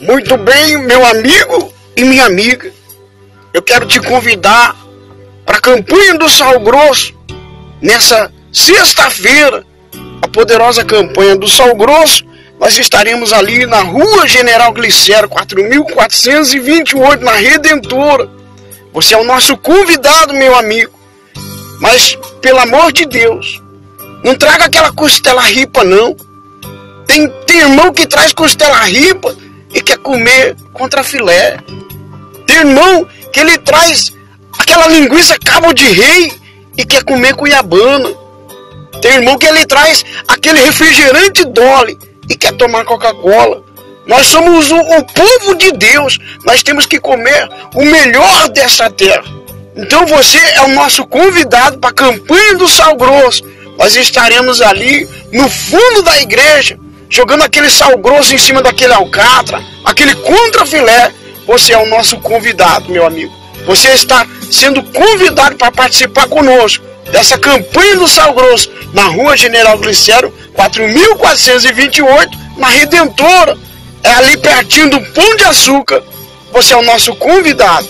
Muito bem, meu amigo e minha amiga. Eu quero te convidar para a campanha do Sal Grosso nessa sexta-feira. A poderosa campanha do Sal Grosso. Nós estaremos ali na Rua General Glicério, 4428, na Redentora. Você é o nosso convidado, meu amigo. Mas, pelo amor de Deus, não traga aquela costela ripa, não. Tem, tem irmão que traz costela ripa e quer comer contra filé. Tem irmão que ele traz aquela linguiça cabo de rei e quer comer cuiabana. Tem irmão que ele traz aquele refrigerante Dolly e quer tomar Coca-Cola. Nós somos o, o, povo de Deus. Nós temos que comer o melhor dessa terra. Então você é o nosso convidado para a campanha do Sal Grosso. Nós estaremos ali no fundo da igreja jogando aquele sal grosso em cima daquele alcatra, aquele contra-filé, você é o nosso convidado, meu amigo. Você está sendo convidado para participar conosco dessa campanha do sal grosso na Rua General Glicério, 4428, na Redentora. É ali pertinho do Pão de Açúcar. Você é o nosso convidado.